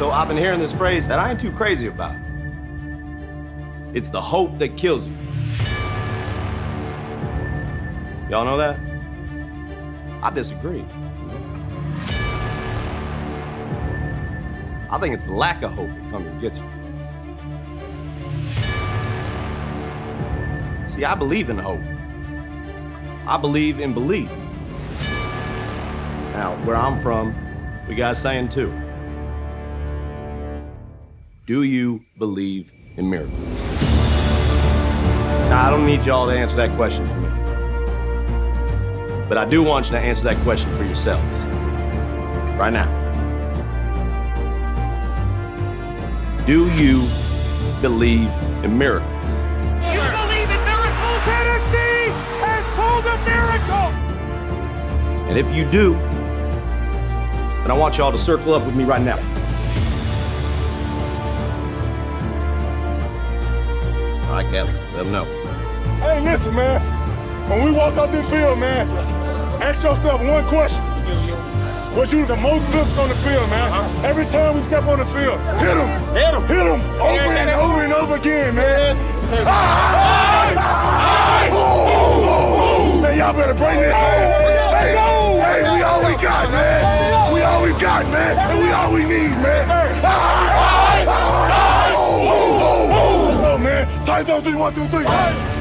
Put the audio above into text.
So I've been hearing this phrase that I ain't too crazy about. It's the hope that kills you. Y'all know that? I disagree. I think it's the lack of hope that comes and gets you. See, I believe in hope. I believe in belief. Now, where I'm from, we got a saying too. Do you believe in miracles? Now, I don't need y'all to answer that question for me. But I do want you to answer that question for yourselves. Right now. Do you believe in miracles? You believe in miracles? Tennessee has pulled a miracle! And if you do, then I want y'all to circle up with me right now. All right, Kelly, let them know. Hey, listen, man. When we walk out this field, man, ask yourself one question. Was you the most physical on the field, man? Uh-huh. Every time we step on the field, hit him, Hit him! hit him, over and over and over again, man. Man, y'all better bring this, man. Hey, hey, we all we got, man. We all we got, man. And we all we need, man. 来，都对我，就对。